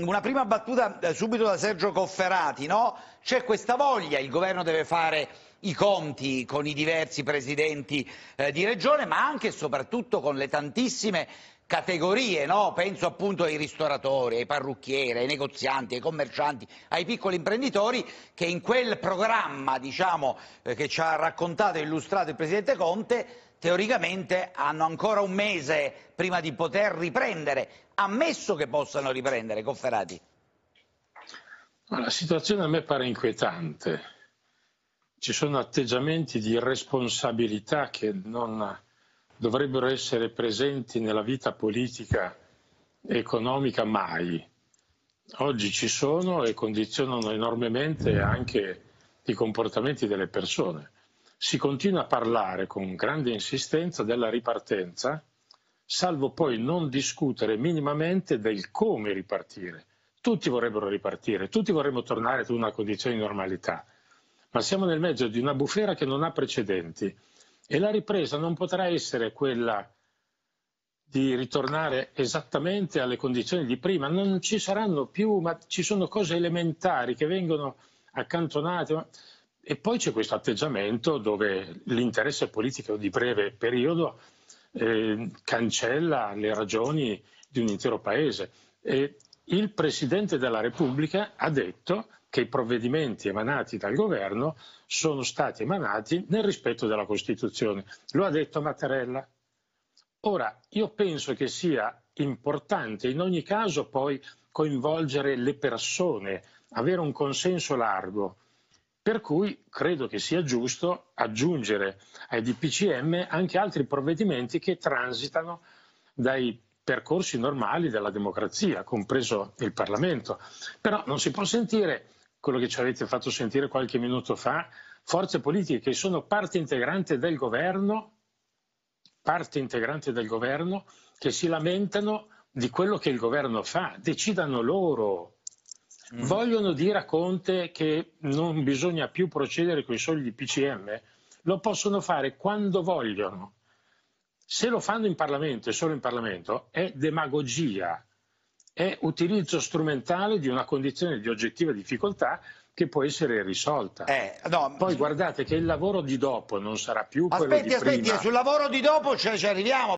Una prima battuta eh, subito da Sergio Cofferati, no? C'è questa voglia, il governo deve fare i conti con i diversi presidenti eh, di regione, ma anche e soprattutto con le tantissime categorie, no? penso appunto ai ristoratori, ai parrucchieri, ai negozianti, ai commercianti, ai piccoli imprenditori che in quel programma diciamo, eh, che ci ha raccontato e illustrato il Presidente Conte teoricamente hanno ancora un mese prima di poter riprendere, ammesso che possano riprendere, Cofferati. La situazione a me pare inquietante. Ci sono atteggiamenti di responsabilità che non dovrebbero essere presenti nella vita politica e economica mai. Oggi ci sono e condizionano enormemente anche i comportamenti delle persone si continua a parlare con grande insistenza della ripartenza, salvo poi non discutere minimamente del come ripartire. Tutti vorrebbero ripartire, tutti vorremmo tornare ad una condizione di normalità, ma siamo nel mezzo di una bufera che non ha precedenti e la ripresa non potrà essere quella di ritornare esattamente alle condizioni di prima, non ci saranno più, ma ci sono cose elementari che vengono accantonate. E poi c'è questo atteggiamento dove l'interesse politico di breve periodo eh, cancella le ragioni di un intero paese. E il Presidente della Repubblica ha detto che i provvedimenti emanati dal governo sono stati emanati nel rispetto della Costituzione. Lo ha detto Mattarella. Ora, io penso che sia importante in ogni caso poi coinvolgere le persone, avere un consenso largo per cui credo che sia giusto aggiungere ai DPCM anche altri provvedimenti che transitano dai percorsi normali della democrazia, compreso il Parlamento. Però non si può sentire quello che ci avete fatto sentire qualche minuto fa, forze politiche che sono parte integrante del governo, parte integrante del governo, che si lamentano di quello che il governo fa, decidano loro Mm. Vogliono dire a Conte che non bisogna più procedere con i soldi PCM? Lo possono fare quando vogliono. Se lo fanno in Parlamento e solo in Parlamento è demagogia, è utilizzo strumentale di una condizione di oggettiva difficoltà che può essere risolta. Eh, no, Poi guardate che il lavoro di dopo non sarà più aspetti, quello di aspetti, prima. Aspetti, sul lavoro di dopo ci arriviamo.